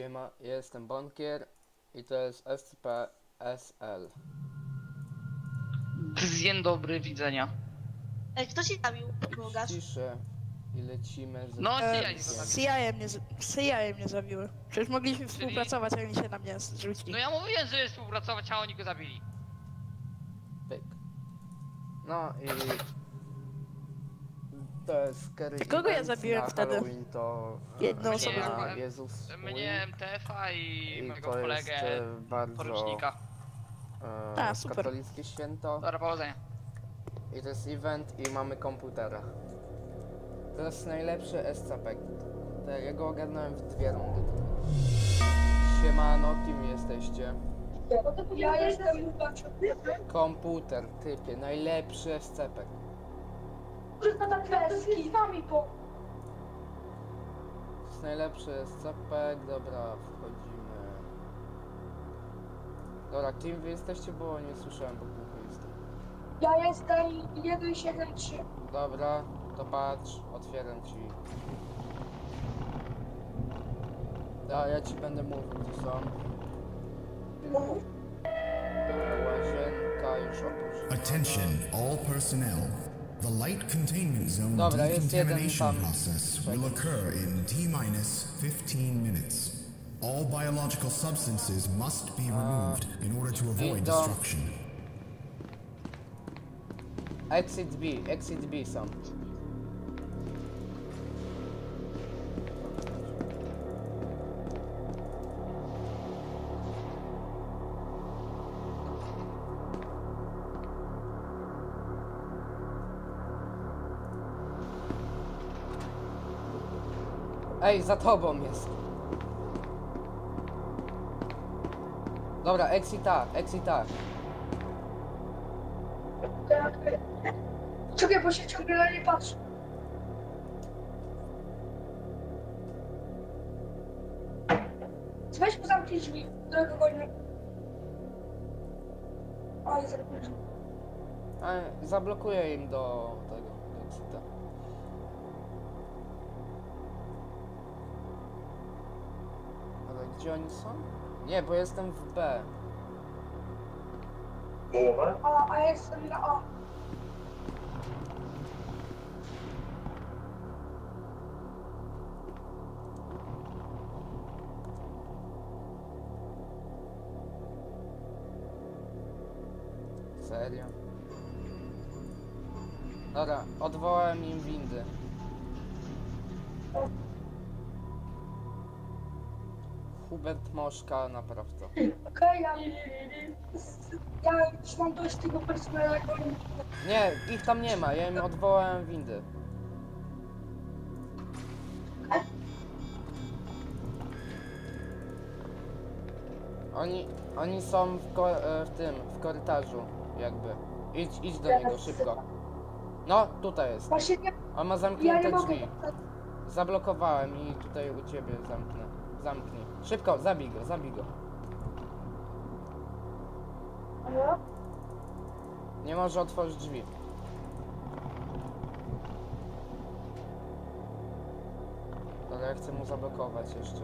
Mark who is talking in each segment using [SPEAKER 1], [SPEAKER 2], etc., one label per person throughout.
[SPEAKER 1] Siema, jestem Bonkier i to jest SPSL.
[SPEAKER 2] Dzień dobry, widzenia.
[SPEAKER 3] Ej, kto ci zabił, Bogasz?
[SPEAKER 1] Ciszę i lecimy z...
[SPEAKER 2] No,
[SPEAKER 4] E,
[SPEAKER 2] CIA nie zabił.
[SPEAKER 4] CIA mnie, z- CIA mnie zabiły. Przecież mogliśmy współpracować, a oni się na mnie zrzucili.
[SPEAKER 2] No ja mówiłem, że jest współpracować, a oni go zabili.
[SPEAKER 1] Pyk. No i... To jest scary
[SPEAKER 4] Kogo ja zabiłem wtedy?
[SPEAKER 1] Halloween to... e,
[SPEAKER 4] Jedną
[SPEAKER 1] na
[SPEAKER 2] osobę.
[SPEAKER 1] Jezus
[SPEAKER 2] Mnie, MTF-a i,
[SPEAKER 1] I
[SPEAKER 2] mojego kolegę,
[SPEAKER 1] e, bardzo
[SPEAKER 2] porucznika.
[SPEAKER 1] e,
[SPEAKER 4] A, super.
[SPEAKER 1] katolickie święto.
[SPEAKER 2] Dobra, powodzenia.
[SPEAKER 1] I to jest event i mamy komputera. To jest najlepszy SCP. To Ja go ogarnąłem w dwie rundy. Siemano, kim jesteście?
[SPEAKER 5] Ja jestem
[SPEAKER 1] Komputer, typie, najlepszy SCP.
[SPEAKER 5] Kurwa na kreski, z nami po...
[SPEAKER 1] To jest najlepszy SCP, dobra, wchodzimy. Dobra, kim wy jesteście, bo nie słyszałem, bo głuchy jestem.
[SPEAKER 5] Ja jestem 173.
[SPEAKER 1] Dobra, to patrz, otwieram ci. Ja, ja ci będę mówił, gdzie są. Łazienka już oprócz.
[SPEAKER 6] Attention, all personnel. The light containment zone
[SPEAKER 1] Dobra,
[SPEAKER 6] decontamination process will occur in T minus 15 minutes. All biological substances must be ah. removed in order to avoid destruction.
[SPEAKER 1] Exit B, exit B są. Ej, za tobą jest. Dobra, exit A, exit A.
[SPEAKER 5] Czekaj, bo się ciągle na nie patrzę. Weź mu zamknij drzwi, którego gonię. Oj, zamknij drzwi.
[SPEAKER 1] Zablokuję im do tego, do exita. Gdzie oni są? Nie, bo jestem w B.
[SPEAKER 5] A, a ja jestem na A.
[SPEAKER 1] Serio? Dobra, odwołałem im windy. Moszka, naprawdę.
[SPEAKER 5] Okej, ja... Ja już mam dość tego oni...
[SPEAKER 1] Nie, ich tam nie ma, ja im odwołałem windy. Oni, oni są w, ko- e, w tym, w korytarzu, jakby. Idź, idź do niego, szybko. No, tutaj jest.
[SPEAKER 5] Właśnie nie...
[SPEAKER 1] On ma
[SPEAKER 5] Ja
[SPEAKER 1] zamknięte
[SPEAKER 5] nie mogę...
[SPEAKER 1] drzwi. Zablokowałem i tutaj u ciebie zamknę. Zamknij. Szybko, zabij go, zabij go. Nie może otworzyć drzwi. Ale ja chcę mu zablokować jeszcze.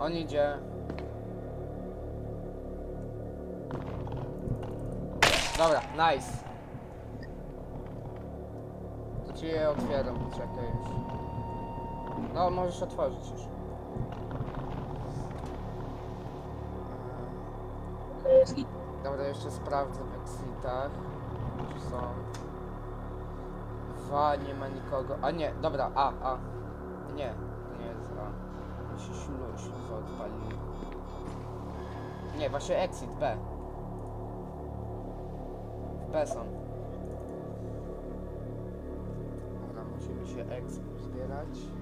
[SPEAKER 1] On idzie. Dobra, nice. To ci je otwieram, czekaj już. No, możesz otworzyć już. Dobra, jeszcze sprawdzę w exitach. Czy są. Dwa, nie ma nikogo. A nie, dobra, A, A. Nie, nie jest A. Się odpalili. Nie, właśnie exit, B. W B są. Dobra, musimy się exit zbierać.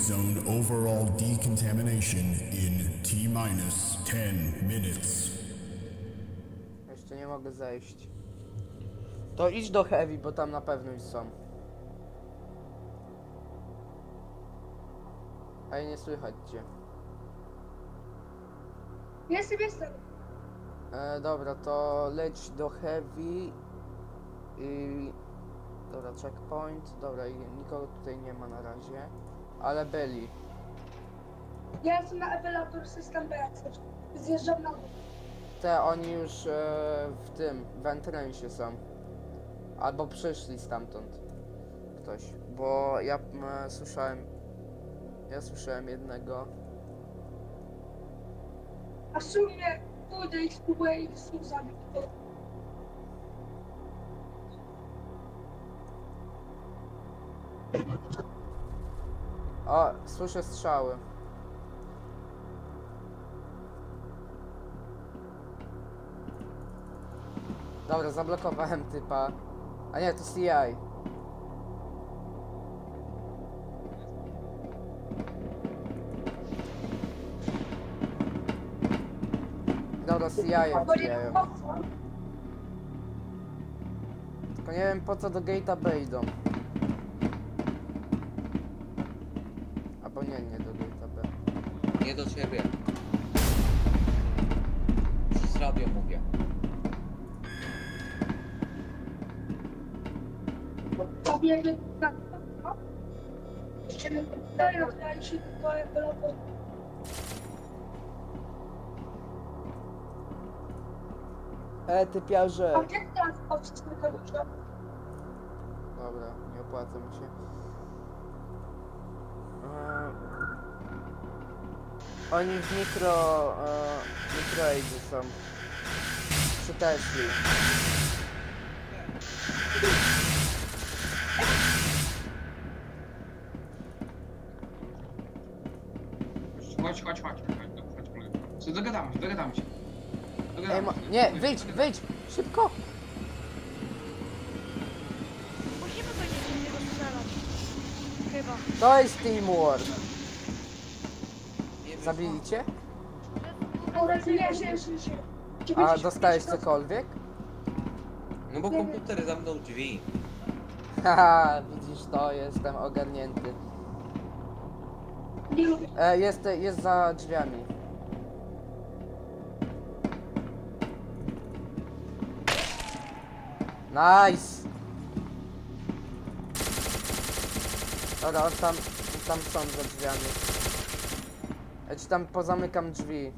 [SPEAKER 6] Zone overall decontamination in T minus 10 minutes.
[SPEAKER 1] Jeszcze nie mogę zejść. To idź do Heavy, bo tam na pewno już są. A i nie słychać cię.
[SPEAKER 5] Jestem, jestem.
[SPEAKER 1] E, dobra, to leć do heavy i... Dobra, checkpoint. Dobra, i nikogo tutaj nie ma na razie. Ale byli.
[SPEAKER 5] Ja jestem na Evelator System B. Zjeżdżam na dół.
[SPEAKER 1] Te oni już e, w tym, w entrensie są. Albo przyszli stamtąd. Ktoś. Bo ja m, słyszałem... Ja słyszałem jednego.
[SPEAKER 5] A w sumie pójdę i spróbuję ich zabić.
[SPEAKER 1] O, słyszę strzały. Dobra, zablokowałem typa. A nie, to CI. Dobra, CI odbijają. Tylko nie wiem po co do gate'a B idą. Albo nie, nie do gate'a B.
[SPEAKER 7] Nie do ciebie. Przez radio mówię.
[SPEAKER 5] Pobiegłem na. Ciebie daję, daję się do Evelator.
[SPEAKER 1] E, typiarze!
[SPEAKER 5] A gdzie teraz oczywiście tego dużo?
[SPEAKER 1] Dobra, nie opłaca mi się. Eee, oni w mikro... E, mikroaidzie są. Przy Tesli.
[SPEAKER 8] Chodź, chodź, chodź, chodź, chodź, chodź, kolego. Co, dogadamy się, dogadamy się.
[SPEAKER 1] Ej,
[SPEAKER 8] Dogadamy
[SPEAKER 1] mo-
[SPEAKER 8] się.
[SPEAKER 1] nie, wyjdź, wyjdź! Szybko!
[SPEAKER 4] Musimy do niego strzelać. Chyba.
[SPEAKER 1] To jest teamwork! Zabili cię? A dostałeś cokolwiek?
[SPEAKER 7] No bo komputer zamknął drzwi.
[SPEAKER 1] Haha, widzisz to, jestem ogarnięty. E, jest, jest za drzwiami. Nice! Dobra, on tam, tam są za drzwiami. Ja ci tam pozamykam drzwi.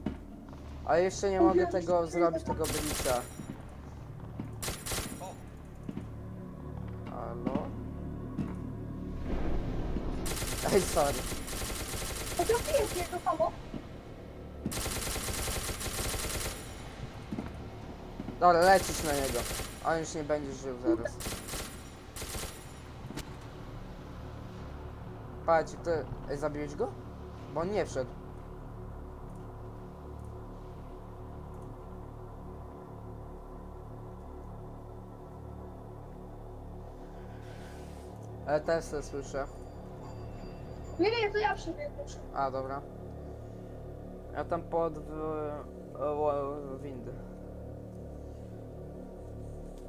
[SPEAKER 1] Ale jeszcze nie mogę tego zrobić, tego bylicza. Halo? Ej, sorry.
[SPEAKER 5] A jest nie to samo.
[SPEAKER 1] Dobra, lecisz na niego. On już nie będzie żył zaraz. Patrz, ty... Ej, zabiłeś go? Bo on nie wszedł. Ale też se słyszę.
[SPEAKER 5] Nie, nie, to ja przebiegłem.
[SPEAKER 1] A, dobra. Ja tam pod w, w, windy.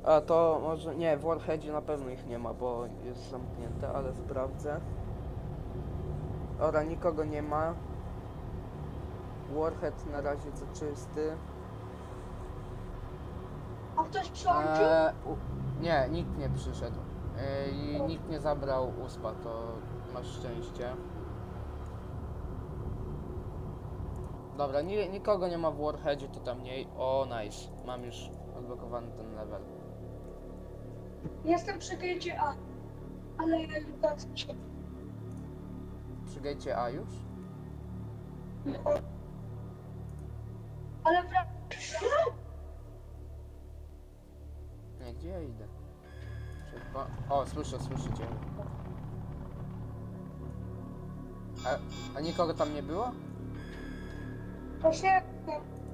[SPEAKER 1] A to może nie, w Warheadzie na pewno ich nie ma, bo jest zamknięte, ale sprawdzę. Ora, nikogo nie ma. Warhead na razie co czysty.
[SPEAKER 5] A ktoś przyłączył?
[SPEAKER 1] Eee, u, nie, nikt nie przyszedł. I nikt nie zabrał uspa, to masz szczęście. Dobra, ni nikogo nie ma w Warheadzie, to tam mniej. O, nice. Mam już odblokowany ten level.
[SPEAKER 5] Jestem przy gacie A. Ale tak się.
[SPEAKER 1] Przy gate'cie A już?
[SPEAKER 5] Ale wracam.
[SPEAKER 1] Nie, gdzie ja idę? Szybko. O, słyszę, słyszę cię. A, a nikogo tam nie było?
[SPEAKER 5] Właśnie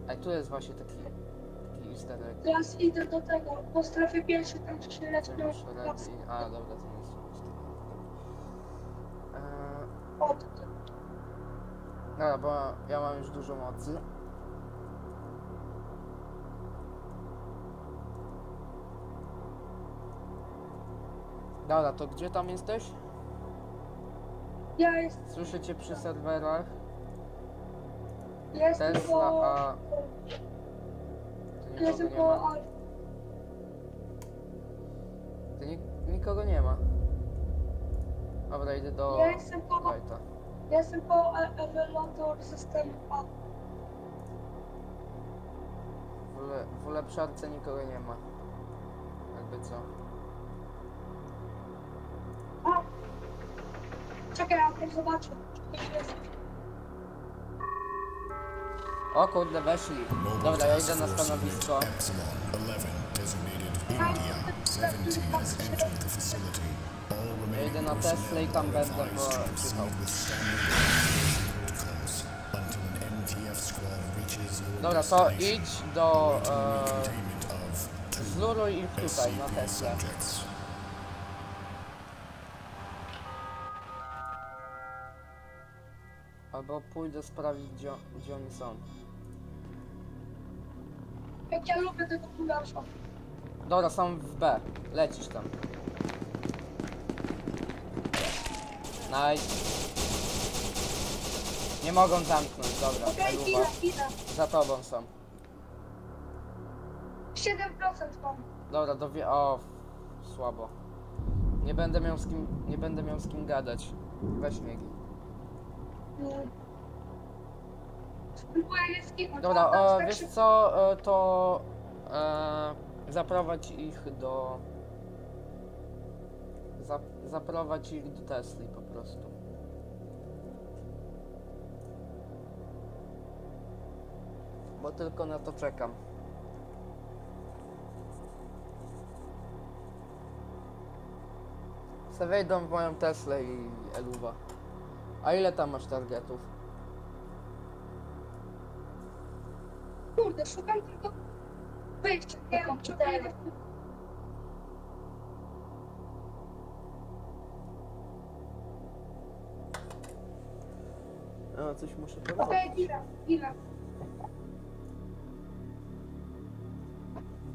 [SPEAKER 1] A tu jest właśnie taki, taki easter egg.
[SPEAKER 5] teraz idę do tego, do strefy pierwszej, tam gdzie się leci
[SPEAKER 1] i... A, dobra, to nie jest. Eee,
[SPEAKER 5] od.
[SPEAKER 1] Dobra, bo ja mam już dużo mocy. Dobra, to gdzie tam jesteś?
[SPEAKER 5] Ja jestem
[SPEAKER 1] Słyszę cię przy serwerach.
[SPEAKER 5] Jest
[SPEAKER 1] Tesla,
[SPEAKER 5] tylko...
[SPEAKER 1] a... Tu
[SPEAKER 5] Jest
[SPEAKER 1] nikogo nie
[SPEAKER 5] tylko...
[SPEAKER 1] ma.
[SPEAKER 5] Alfa.
[SPEAKER 1] Tu nik nikogo nie ma. Dobra, idę do...
[SPEAKER 5] Ja jestem po...
[SPEAKER 1] Lighta.
[SPEAKER 5] Ja jestem po e- ewelator systemu A.
[SPEAKER 1] W, ule w ulepszarce nikogo nie ma. Jakby co.
[SPEAKER 5] Czekaj, ja też zobaczę.
[SPEAKER 1] O kurde, weszli. Dobra, ja idę na stanowisko.
[SPEAKER 6] Unit Epsilon 11, designated India 17, has entered the facility. All
[SPEAKER 1] Ja idę na Tesla i tam będę
[SPEAKER 6] your
[SPEAKER 1] Dobra, to idź do... E, zluruj ich tutaj, na Tesla. Albo pójdę sprawdzić, gdzie, gdzie oni są.
[SPEAKER 5] Jak ja lubię tego kulasza.
[SPEAKER 1] Dobra, są w B. Lecisz tam. Nice. Nie mogą zamknąć, dobra.
[SPEAKER 5] Okej, ile, ile?
[SPEAKER 1] Za tobą są.
[SPEAKER 5] 7% mam.
[SPEAKER 1] Dobra, dowie... O, słabo. Nie będę miał z kim... Nie będę miał z kim gadać. Weź mnie.
[SPEAKER 5] Nie. Spróbuję je skinąć.
[SPEAKER 1] Dobra, e, wiesz co, e, to... E, zaprowadź ich do... Zap, zaprowadź ich do Tesli po prostu. Bo tylko na to czekam. Se wejdą w moją Teslę i Eluwa. A ile tam masz targetów?
[SPEAKER 5] Kurde, szukam tylko wyjścia. Czy wejdę.
[SPEAKER 1] A, coś muszę.
[SPEAKER 5] Okej, ile, ile?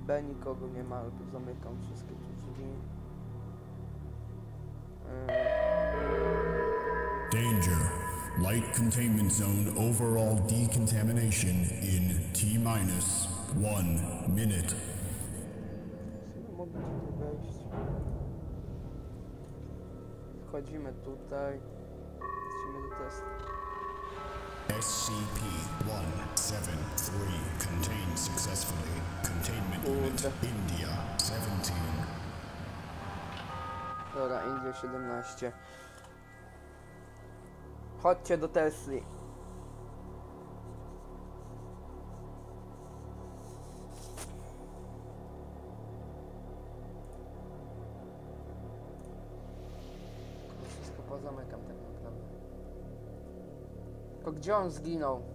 [SPEAKER 1] B nikogo nie ma, ale tu zamykam wszystkie tu drzwi. Yy,
[SPEAKER 6] Danger. Light containment zone overall decontamination in T minus one minute.
[SPEAKER 1] no mogę tu wejść. Wchodzimy tutaj. Lecimy do testu.
[SPEAKER 6] SCP-173 contained successfully. Containment unit India 17.
[SPEAKER 1] Dobra, India 17. Chodźcie do Tesli. Wszystko pozamykam tak naprawdę. Tylko gdzie on zginął?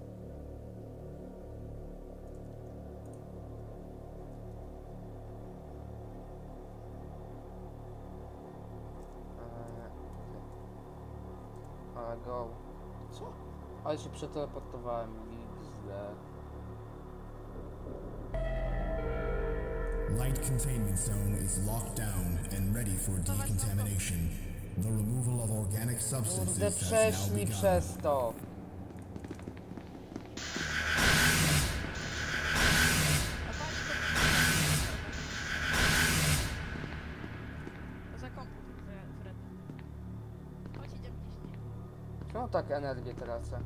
[SPEAKER 1] Go. Co? Ale się przeteleportowałem. XD.
[SPEAKER 6] Light containment zone is locked down and ready for decontamination. The removal of organic substances
[SPEAKER 1] Kurde,
[SPEAKER 6] has now
[SPEAKER 1] przeszli
[SPEAKER 6] begun.
[SPEAKER 1] przez to. Energię tracę?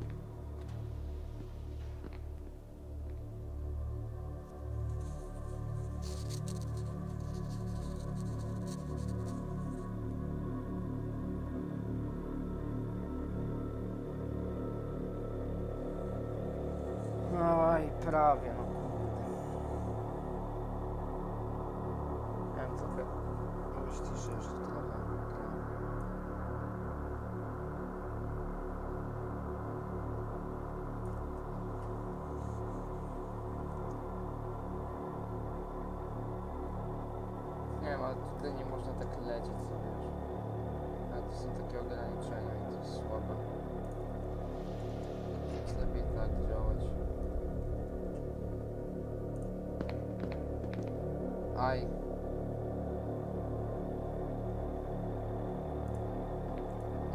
[SPEAKER 1] Oj, prawie no.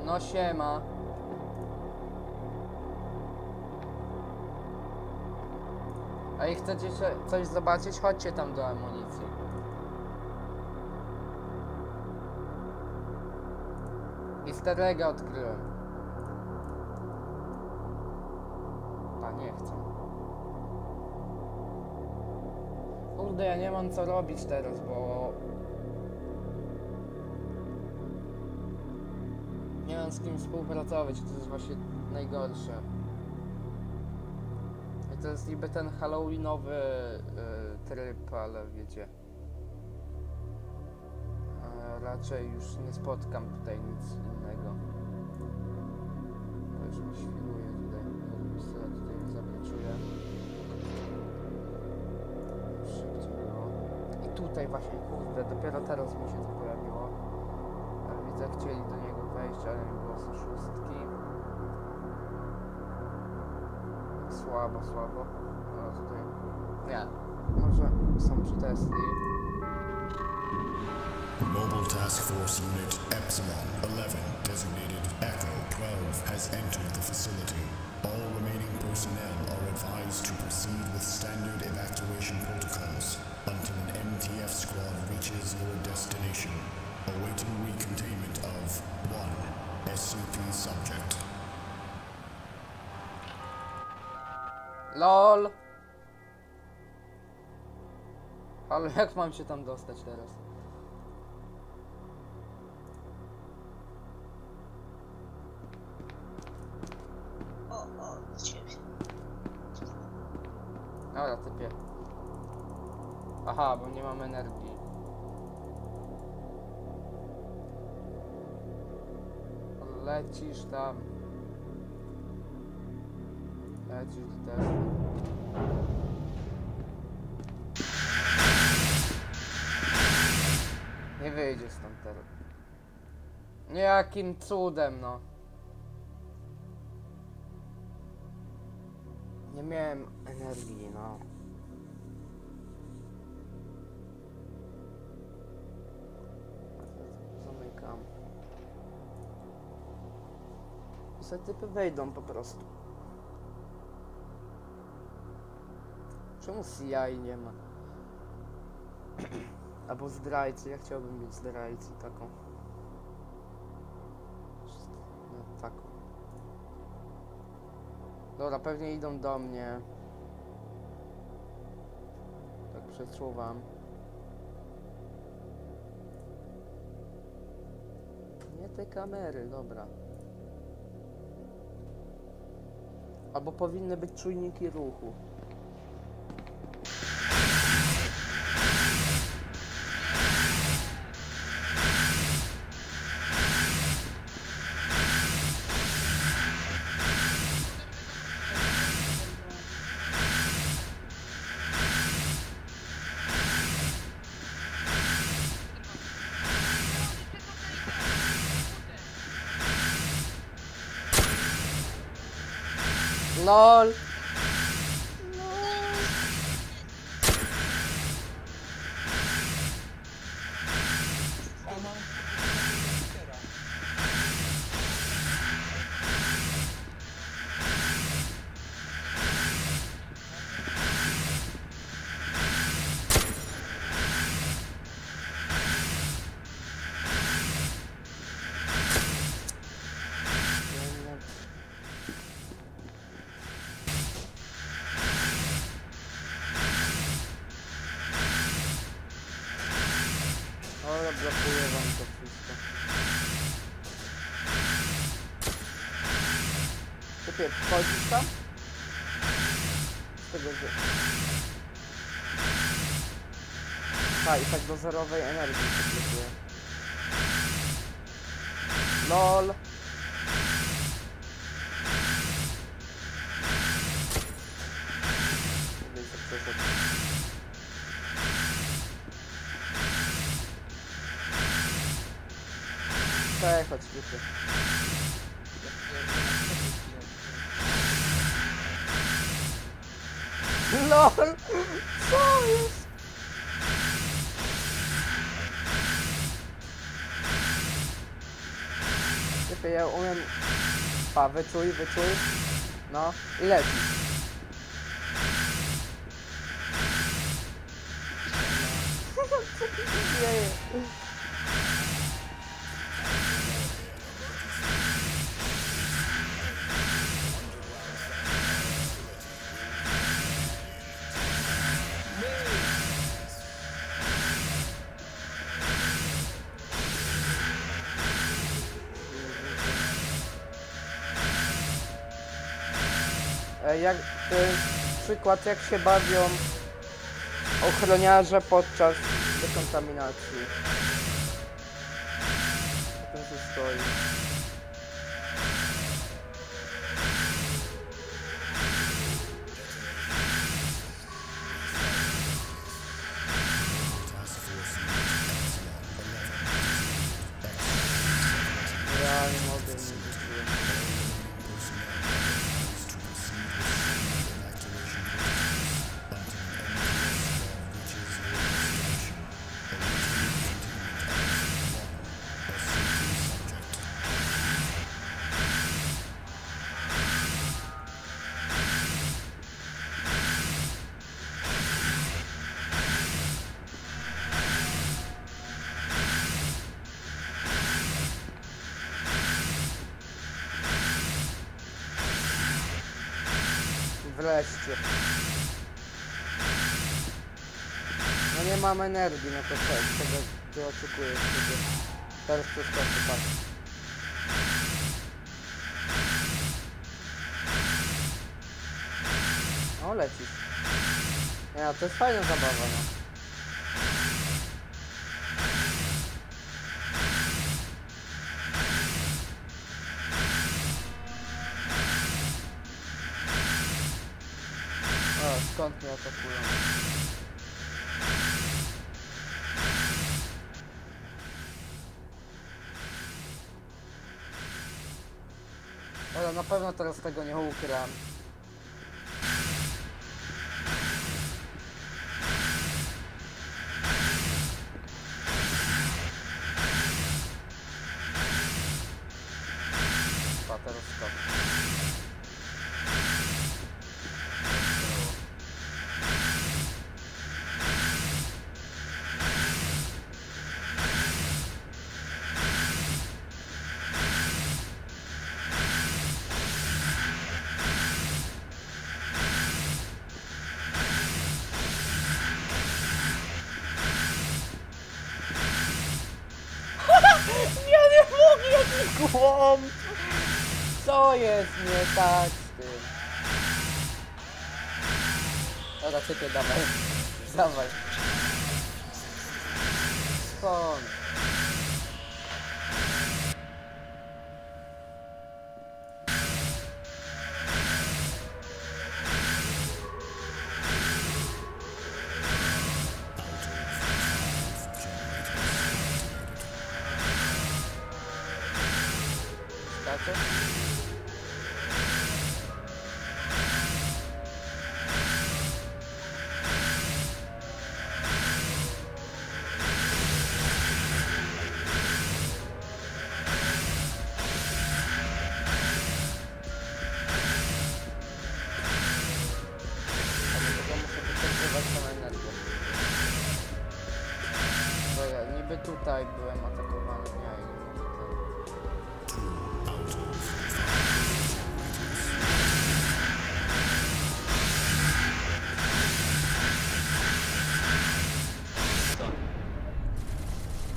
[SPEAKER 1] No siema. A i chcecie coś zobaczyć? Chodźcie tam do amunicji. Easter egga odkryłem. A nie chcę. Kurde, ja nie mam co robić teraz, bo... Z kim współpracować, to jest właśnie najgorsze. I to jest niby ten halloweenowy y, tryb, ale wiecie. E, raczej już nie spotkam tutaj nic innego. Bo już mi świruje tutaj. Sobie tutaj nie zabryczuje. Szybciej było. I tutaj właśnie, kurde, dopiero teraz mi się to pojawiło. Ale widzę, chcieli do niego szóstki. Słabo, słabo. No tutaj. Nie. Może są przetesty.
[SPEAKER 6] Mobile Task Force Unit Epsilon 11, designated Echo 12, has entered the facility. All remaining personnel are advised to proceed with standard evacuation protocols until an MTF squad reaches your destination, awaiting recontainment of SCP subject.
[SPEAKER 1] LOL! Ale jak mam się tam dostać teraz?
[SPEAKER 3] O, o.
[SPEAKER 1] Dobra, typie. Aha, bo nie mam energii. Lecisz tam. Lecisz do testu. Nie wyjdziesz stąd teraz. Jakim cudem, no. Nie miałem energii, no. Se typy wejdą po prostu. Czemu CI nie ma? Albo zdrajcy, ja chciałbym mieć zdrajcy taką. No, taką. Dobra, pewnie idą do mnie. Tak przeczuwam. Nie te kamery, dobra. Albo powinny być czujniki ruchu. LOL! Ha, i tak do zerowej energii się blokuje. LOL! Przechodź, typie. LOL! Co jest? Czekaj, ja umiem... Pa, wyczuj, wyczuj. No, i leci. Co się dzieje? Jak, to jest przykład jak się bawią ochroniarze podczas dekontaminacji. Ten się stoi. Wreszcie. No nie mam energii na to coś, czego ty oczekujesz sobie. Teraz przeskoczę, patrz. O, lecisz. Nie, no, to jest fajna zabawa, no. Skąd mnie atakują? Ale na pewno teraz tego nie ukram. Głąb! Co jest nie tak z tym? Dobra, czekaj, dawaj. Dawaj. Skąd?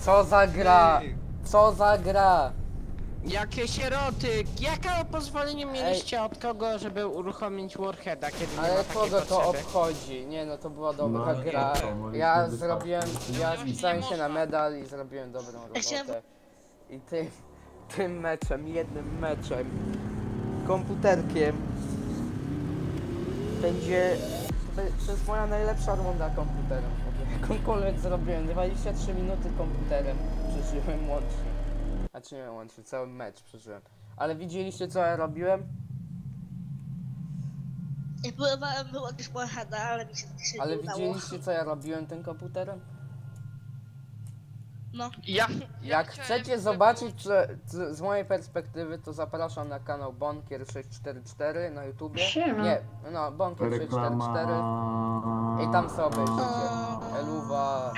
[SPEAKER 1] Co za gra? Co za gra?
[SPEAKER 9] Jakie sieroty! Jakie pozwolenie mieliście od kogo, żeby uruchomić Warheada, kiedy nie ma
[SPEAKER 1] Ale
[SPEAKER 9] takiej
[SPEAKER 1] kogo to
[SPEAKER 9] potrzeby?
[SPEAKER 1] obchodzi? Nie no, to była dobra
[SPEAKER 10] No,
[SPEAKER 1] gra.
[SPEAKER 10] nie, to
[SPEAKER 1] Ja zrobiłem, ja wpisałem się na medal i zrobiłem dobrą
[SPEAKER 3] chciałem-
[SPEAKER 1] robotę. I tym, tym meczem, jednym meczem, komputerkiem będzie, to be- to jest moja najlepsza runda komputerem. Jakąkolwiek zrobiłem, 23 minuty komputerem przeżyłem łącznie. Znaczy nie łącznie, cały mecz przeżyłem. Ale widzieliście co ja robiłem?
[SPEAKER 3] Ja próbowałem wyłączyć Warheada, ale mi się,
[SPEAKER 1] Ale
[SPEAKER 3] nie udało.
[SPEAKER 1] widzieliście co ja robiłem tym komputerem?
[SPEAKER 3] No.
[SPEAKER 2] Ja,
[SPEAKER 1] Jak
[SPEAKER 2] chciałem
[SPEAKER 1] chcecie
[SPEAKER 2] sobie
[SPEAKER 1] zobaczyć z, z mojej perspektywy, to zapraszam na kanał Bonkier 644 na YouTubie.
[SPEAKER 5] Siema.
[SPEAKER 1] Nie, no Bonkier 644
[SPEAKER 10] Reklama.
[SPEAKER 1] i tam sobie obejrzycie. Eluwa,